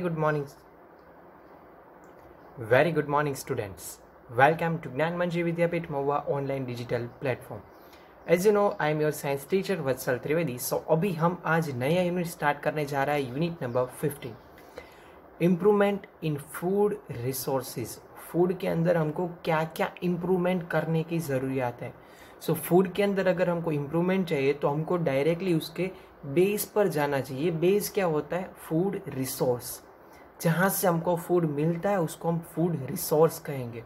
good morning. Very good morning students. Welcome to gnan manji vidyapit mova online digital platform. As you know I am your science teacher Vatsal Trivedi so अभी हम आज नया unit start करने जा रहा है unit number fifteen improvement in food resources food के अंदर हमको क्या क्या इम्प्रूवमेंट करने की ज़रूरियात है? सो so, फ़ूड के अंदर अगर हमको इम्प्रूवमेंट चाहिए तो हमको डायरेक्टली उसके बेस पर जाना चाहिए. बेस क्या होता है? फ़ूड रिसोर्स जहाँ से हमको फ़ूड मिलता है, उसको हम फ़ूड रिसोर्स कहेंगे।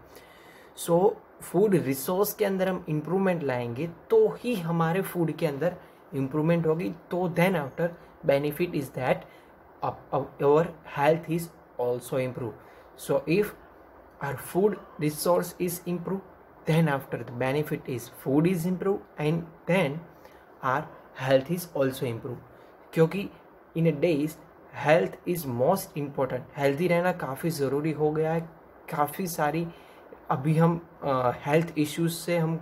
सो फ़ूड रिसोर्स के अंदर हम इम्प्रूवमेंट लाएँगे तो ही हमारे फ़ूड के अंदर इम्प्रूवमेंट होगी। तो then after benefit is that our health is also improve so if our food resource is improve then after the benefit is, food is improved and then our health is also improved क्योंकि in a days health is most important healthy रहना काफ़ी ज़रूरी हो गया है। काफ़ी सारी अभी हम हेल्थ uh, इश्यूज़ से हम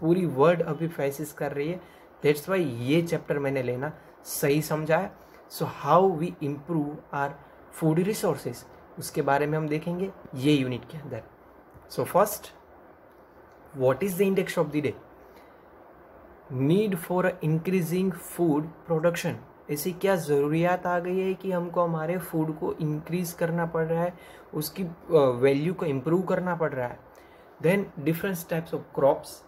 पूरी वर्ल्ड अभी फेसिस कर रही है। दैट्स वाई ये चैप्टर मैंने लेना सही समझा है। So how we improve our food resources उसके बारे में हम देखेंगे ये यूनिट के अंदर। So first what is the index of the day need for a increasing food production ऐसी क्या ज़रूरियात आ गई है कि हमको हमारे फ़ूड को इंक्रीज करना पड़ रहा है, उसकी वैल्यू को इम्प्रूव करना पड़ रहा है? Then different types of crops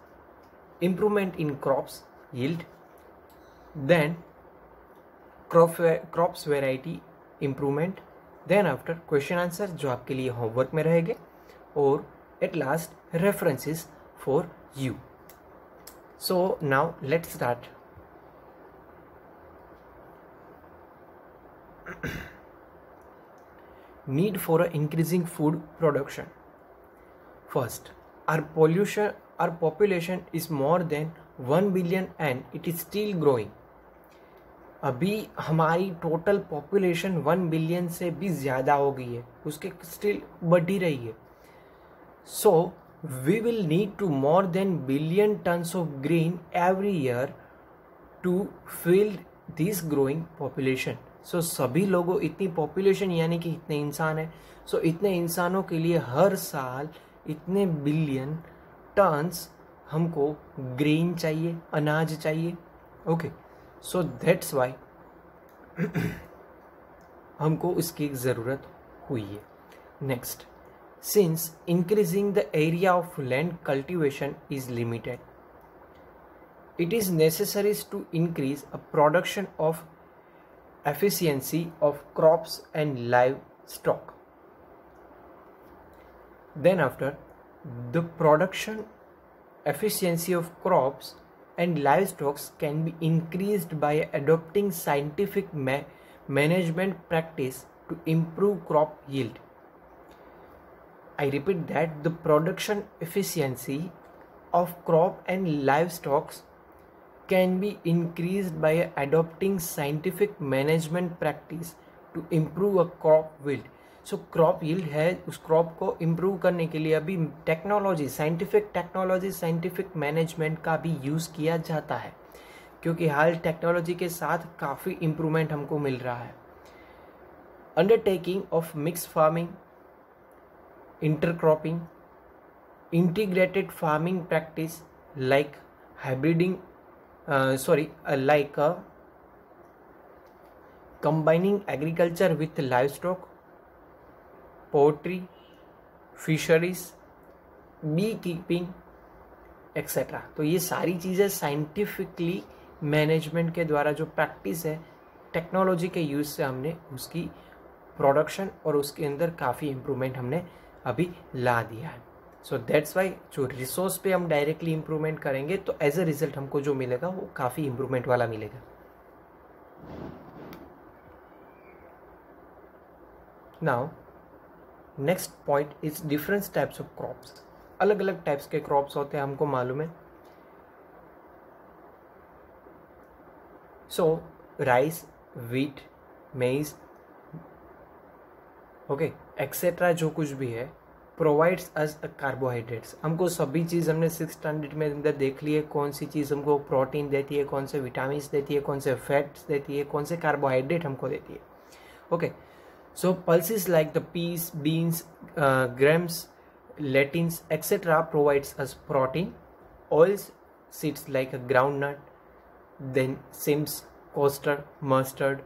improvement in crops yield then crop crops variety improvement then after question answer जो आपके लिए होमवर्क में रहेंगे. और at last references for you so now let's start. Need for increasing food production. First, our pollution, our population is more than 1 billion and it is still growing. अभी हमारी total population one billion से भी ज़्यादा हो गई है उसके still बढ़ ही रही है सो so, we will need to more than billion tons of grain every year to fill this growing population so so, सभी लोगों इतनी पॉपुलेशन यानी कि इतने इंसान है। सो so, इतने इंसानों के लिए हर साल इतने बिलियन टन्स हमको ग्रेन चाहिए अनाज चाहिए। ओके सो दैट्स वाई हमको इसकी ज़रूरत हुई है। Next since increasing the area of land cultivation is limited it is necessary to increase a production of efficiency of crops and livestock. Then after the production efficiency of crops and livestock can be increased by adopting scientific ma management practice to improve crop yield I repeat that the production efficiency of crop and livestock can be increase by adopting scientific management practice to improve a crop yield so crop yield है, उस crop को improve करने के लिए अभी technology scientific technology scientific management का भी use किया जाता है। क्योंकि हाल टेक्नोलॉजी के साथ काफ़ी इम्प्रूवमेंट हमको मिल रहा है। Undertaking of mix farming inter cropping integrated farming practice like hybriding uh, like uh, combining agriculture with livestock, poultry, fisheries, bee keeping etcetera तो ये सारी चीज़ें साइंटिफिकली मैनेजमेंट के द्वारा जो प्रैक्टिस है टेक्नोलॉजी के यूज़ से हमने उसकी प्रोडक्शन और उसके अंदर काफ़ी इम्प्रूवमेंट हमने अभी ला दिया है। सो दैट्स वाई जो रिसोर्स पे हम डायरेक्टली इम्प्रूवमेंट करेंगे तो एज अ रिज़ल्ट हमको जो मिलेगा, वो काफ़ी इम्प्रूवमेंट वाला मिलेगा। Now next point is different types of crops अलग अलग टाइप्स के क्रॉप्स होते हैं, हमको मालूम है। So rice wheat maize okay etcetera जो कुछ भी है प्रोवाइड्स अस कार्बोहाइड्रेट्स हमको सभी चीज़ हमने सिक्स स्टैंडर्ड में अंदर देख ली है कौन सी चीज़ हमको प्रोटीन देती है कौन से विटामिन देती है कौन से फैट्स देती है कौन से कार्बोहाइड्रेट हमको देती है। Okay so pulses like the peas beans grams grams, etcetera provides provides protein protein. Oils, seeds like a groundnut, then sims, castor mustard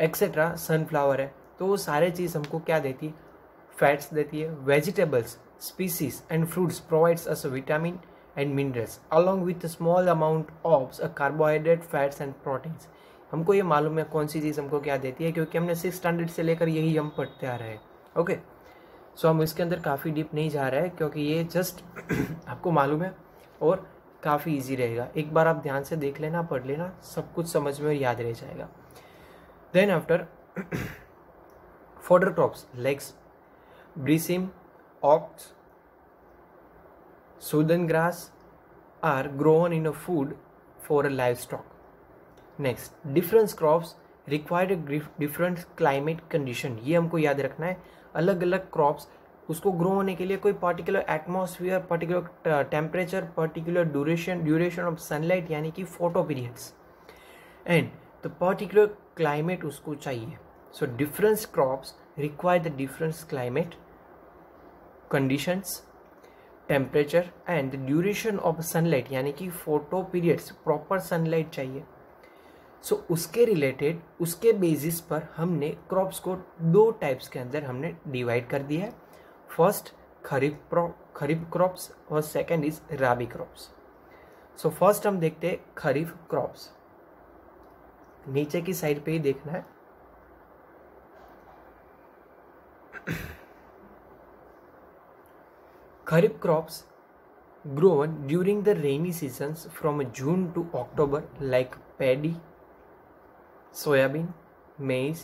etcetera sunflower है। तो वो सारे चीज़ हमको क्या देती है? फैट्स देती है vegetables spices and fruits provides us vitamin and minerals along with small amount of carbohydrate fats and proteins हमको ये मालूम है कौन सी चीज़ हमको क्या देती है, क्योंकि हमने सिक्स स्टैंडर्ड से लेकर यही हम पढ़ते आ रहे हैं। ओके सो हम इसके अंदर काफ़ी डीप नहीं जा रहे हैं, क्योंकि ये जस्ट आपको मालूम है और काफ़ी इजी रहेगा। एक बार आप ध्यान से देख लेना, पढ़ लेना, सब कुछ समझ में याद रह जाएगा। Then after fodder crops legs berseem oats Sudan grass are grown in a food for a livestock next difference crops required different climate condition ये हमको याद रखना है अलग अलग क्रॉप्स उसको ग्रो होने के लिए कोई particular atmosphere particular temperature particular duration duration of sunlight यानी कि photo periods and the particular climate उसको चाहिए. So difference crops require the difference climate conditions temperature and duration of sunlight यानी कि फ़ोटो पीरियड्स प्रॉपर सनलाइट चाहिए। So so, उसके related उसके basis पर हमने क्रॉप्स को दो टाइप्स के अंदर हमने डिवाइड कर दिया है। फ़र्स्ट खरीफ खरीफ क्रॉप्स और second is rabi crops so first हम देखते हैं खरीफ क्रॉप्स नीचे की साइड पे ही देखना है। Kharif crops grown during the rainy seasons from June to October like paddy, soybean, maize,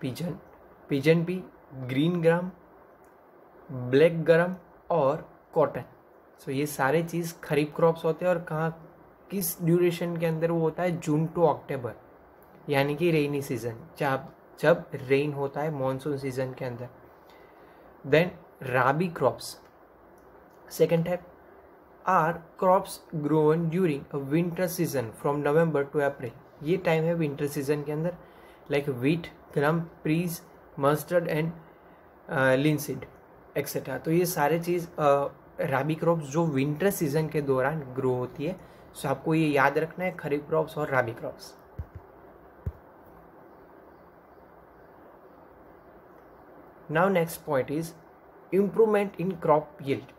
pigeon, pigeon pea, green gram, black gram और कॉटन सो ये सारे चीज़ खरीफ क्रॉप्स होते हैं और कहाँ किस ड्यूरेशन के अंदर वो होता है? जून टू अक्टूबर यानी कि रेनी सीज़न जब जब रेन होता है मानसून सीज़न के अंदर. Then rabi crops second type are crops grown during winter season from November to April ये टाइम है विंटर सीज़न के अंदर like wheat gram peas mustard and linseed etcetera तो ये सारे चीज़ राबी क्रॉप्स जो विंटर सीज़न के दौरान ग्रो होती है सो आपको ये याद रखना है खरीफ क्रॉप्स और rabi crops now next point is improvement in crop yield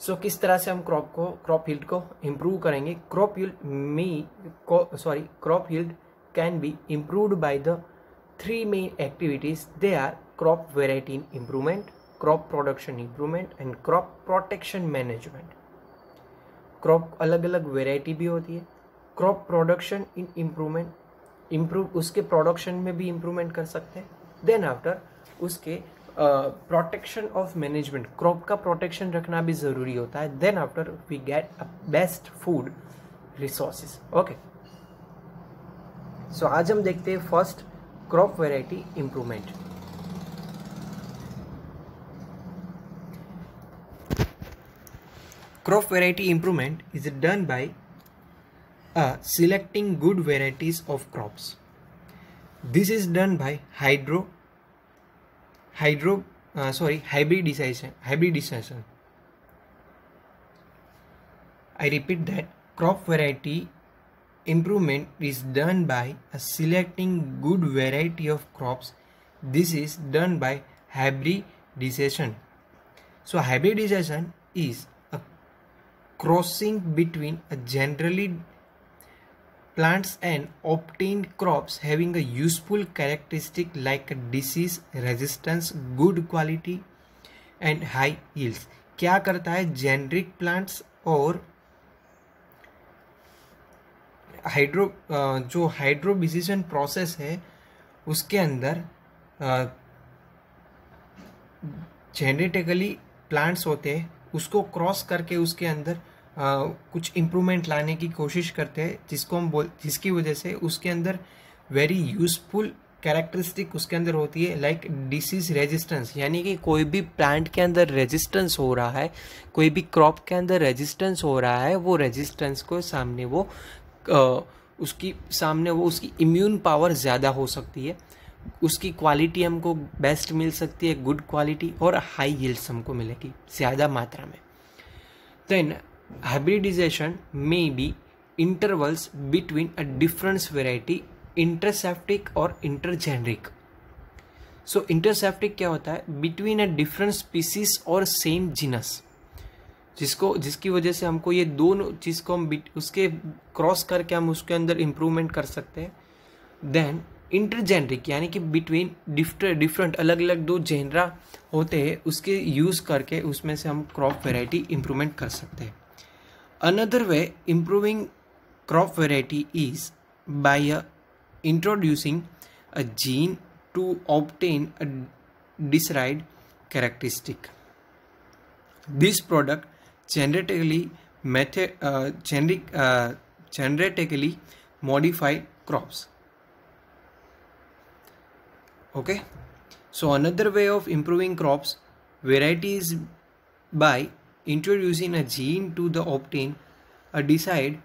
so so, किस तरह से हम क्रॉप को क्रॉप यील्ड को इम्प्रूव करेंगे? Crop yield me sorry crop yield can be improved by the three main activities they are crop variety improvement crop production improvement and crop protection management crop अलग अलग variety भी होती है। Crop production in improvement improve उसके production में भी improvement कर सकते हैं। देन आफ्टर उसके प्रोटेक्शन ऑफ़ मैनेजमेंट क्रॉप का प्रोटेक्शन रखना भी ज़रूरी होता है. Then after we get a best food resources okay so आज हम देखते हैं first crop variety improvement Crop variety improvement is done by uh, selecting good varieties of. This is done by hydro, uh, sorry, hybridization, hybridization. I repeat that crop variety improvement is done by selecting good variety of crops. This is done by hybridization. So hybridization is a crossing between a generally plants and obtained crops having a useful characteristic like disease resistance good quality and high yields क्या करता है generic plants और hydro जो हाइड्रोबिजिशन process है उसके अंदर genetically plants होते हैं उसको क्रॉस करके उसके अंदर कुछ इम्प्रूवमेंट लाने की कोशिश करते हैं जिसको हम बोल जिसकी वजह से उसके अंदर वेरी यूजफुल कैरेक्टरिस्टिक उसके अंदर होती है लाइक डिसीज रेजिस्टेंस यानी कि कोई भी प्लांट के अंदर रेजिस्टेंस हो रहा है कोई भी क्रॉप के अंदर रेजिस्टेंस हो रहा है वो रेजिस्टेंस को सामने वो आ, उसकी सामने वो उसकी इम्यून पावर ज़्यादा हो सकती है। उसकी क्वालिटी हमको बेस्ट मिल सकती है गुड क्वालिटी और हाई यील्ड्स हमको मिलेगी ज़्यादा मात्रा में। Then hybridization may be intervals between a difference variety interspecific और इंटरजेनरिक सो इंटरसेप्टिक क्या होता है? बिटवीन अ डिफरेंट स्पीसीज और सेम जीनस जिसको, जिसकी वजह से हमको ये दोनों चीज़ को हम उसके क्रॉस करके हम उसके अंदर इम्प्रूवमेंट कर सकते हैं. देन इंटरजेनरिक यानी कि बिटवीन डिफरेंट अलग अलग दो जेनरा होते हैं, उसके यूज़ करके उसमें से हम क्रॉप वेराइटी इम्प्रूवमेंट कर सकते हैं. Another way improving crop variety is by uh, introducing a gene to obtain a desired characteristic. This product genetically method, uh, uh, genetically modify crops. Okay, so another way of improving crops variety is by introducing a gene to the obtain a decide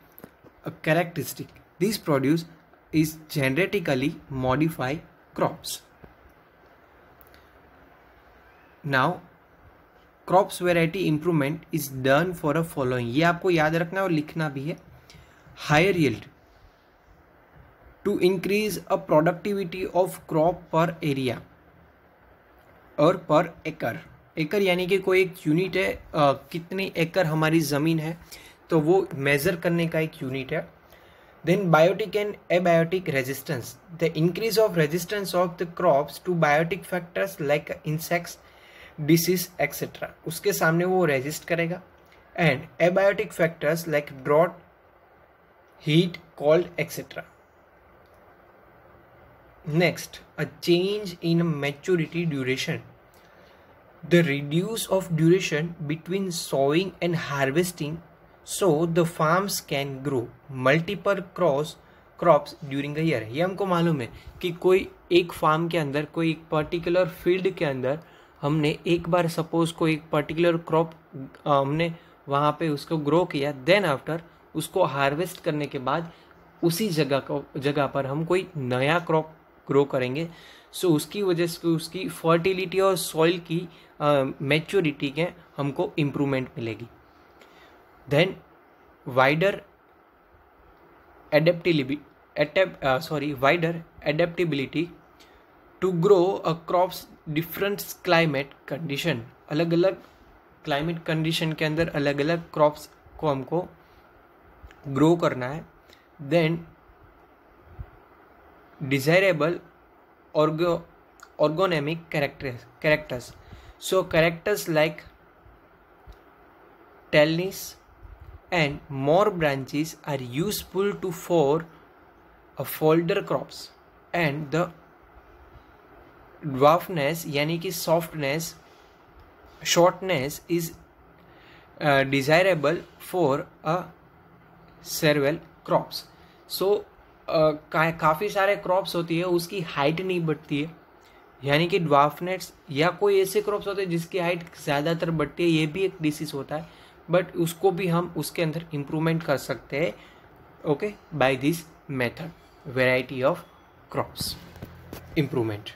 a characteristic this produce is genetically modified crops now crops variety improvement is done for a following ये आपको याद रखना है और लिखना भी है higher yield to increase a productivity of crop per area और पर एकड़ एकड़ यानी कि कोई एक यूनिट है आ, कितनी एकड़ हमारी ज़मीन है तो वो मेज़र करने का एक यूनिट है। Then biotic and abiotic resistance the increase of resistance of the crops to biotic factors like insects disease etcetera उसके सामने वो रेजिस्ट करेगा। And abiotic factors like drought heat cold etcetera next a change in maturity duration the reduce of duration between sowing and harvesting so the farms can grow multiple cross crops during a year ये हमको मालूम है कि कोई एक farm के अंदर, कोई एक पर्टिकुलर फ़ील्ड के अंदर हमने एक बार सपोज़ को एक पर्टिकुलर क्रॉप हमने वहाँ पे उसको ग्रो किया देन आफ्टर उसको हार्वेस्ट करने के बाद उसी जगह को, जगह पर हम कोई नया क्रॉप ग्रो करेंगे। सो so, उसकी वजह से उसकी फर्टिलिटी और सॉइल की मेच्योरिटी के हमको इम्प्रूवमेंट मिलेगी। Then wider adaptability sorry wider adaptability to grow crops different climate condition अलग अलग क्लाइमेट कंडीशन के अंदर अलग अलग क्रॉप्स को हमको ग्रो करना है। Then desirable ऑर्गो agronomic characters characters so characters like tallness and more branches are useful to for a fodder crops and the dwarfness यानी कि softness shortness is desirable for a cereal crops so काफ़ी सारे crops होती है उसकी height नहीं बढ़ती है। यानी कि ड्वाफनेट्स या कोई ऐसे क्रॉप्स होते हैं जिसकी हाइट ज़्यादातर बढ़ती है ये भी एक डिसीज होता है। बट उसको भी हम उसके अंदर इम्प्रूवमेंट कर सकते हैं okay by this method variety of crops improvement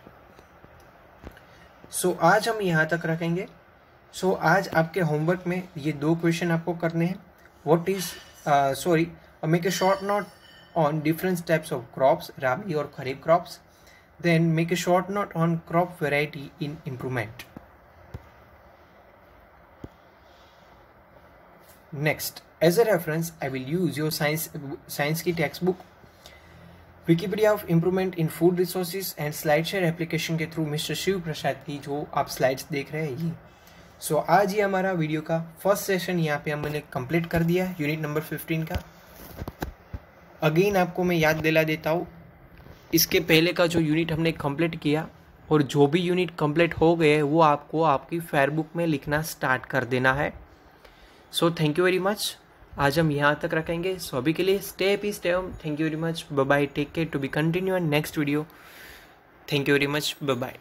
so आज हम यहाँ तक रखेंगे। सो so, आज आपके होमवर्क में ये दो क्वेश्चन आपको करने हैं। What is sorry make a short note different types of crops rabi और kharif crops then make a short note on crop variety in improvement next as a reference I will use your science science की text book Wikipedia of improvement in food resources and slide share application के through mister Shiv Prasad की जो आप slides देख रहे हैं ये। सो so, आज ही हमारा वीडियो का फ़र्स्ट सेशन यहाँ पे हमने कंप्लीट कर दिया यूनिट नंबर फिफ्टीन का। अगेन आपको मैं याद दिला देता हूँ, इसके पहले का जो यूनिट हमने कंप्लीट किया और जो भी यूनिट कंप्लीट हो गए, वो आपको आपकी फेयरबुक में लिखना स्टार्ट कर देना है। So thank you very much आज हम यहाँ तक रखेंगे। सो अभी के लिए stay P stay home thank you very much bye take care to be continue and next video thank you very much bye